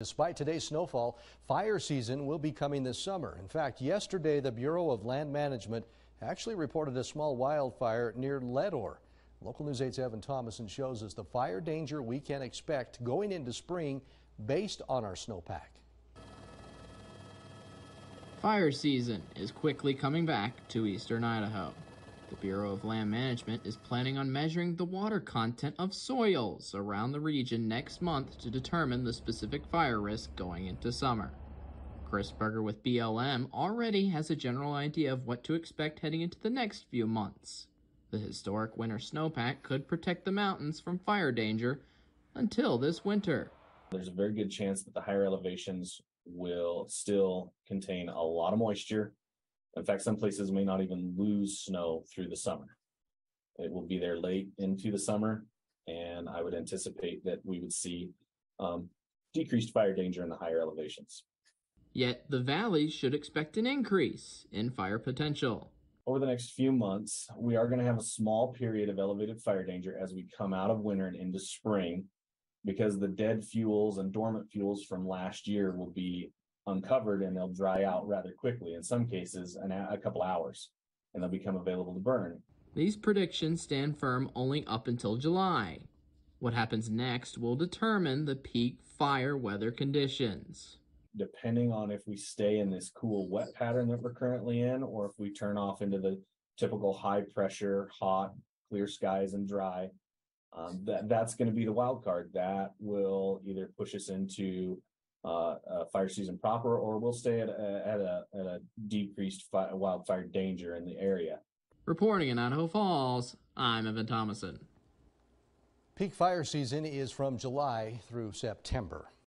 Despite today's snowfall, fire season will be coming this summer. In fact, yesterday the Bureau of Land Management actually reported a small wildfire near Leadore. Local News 8's Evan Thomason shows us the fire danger we can expect going into spring based on our snowpack. Fire season is quickly coming back to eastern Idaho. The Bureau of Land Management is planning on measuring the water content of soils around the region next month to determine the specific fire risk going into summer. Chris Berger with BLM already has a general idea of what to expect heading into the next few months. The historic winter snowpack could protect the mountains from fire danger until this winter. There's a very good chance that the higher elevations will still contain a lot of moisture in fact, some places may not even lose snow through the summer. It will be there late into the summer, and I would anticipate that we would see um, decreased fire danger in the higher elevations. Yet the valleys should expect an increase in fire potential. Over the next few months, we are going to have a small period of elevated fire danger as we come out of winter and into spring because the dead fuels and dormant fuels from last year will be uncovered and they'll dry out rather quickly, in some cases, an, a couple hours, and they'll become available to burn. These predictions stand firm only up until July. What happens next will determine the peak fire weather conditions. Depending on if we stay in this cool wet pattern that we're currently in, or if we turn off into the typical high pressure, hot, clear skies and dry, um, that that's going to be the wild card. That will either push us into uh, uh, fire season proper, or we'll stay at a, at a, at a decreased fi- wildfire danger in the area. Reporting in Idaho Falls, I'm Evan Thomason. Peak fire season is from July through September.